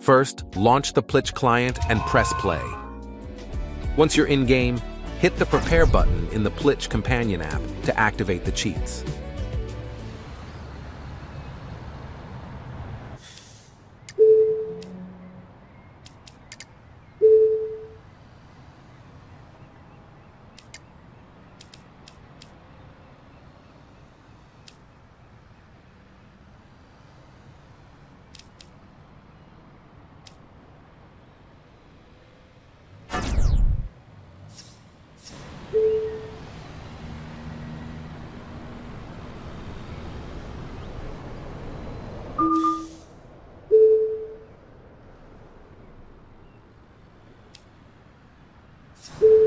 First, launch the Plitch client and press play. Once you're in-game, hit the Prepare button in the Plitch companion app to activate the cheats. Thank you.